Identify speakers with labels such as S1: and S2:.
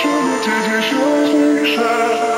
S1: 什么结局小像雨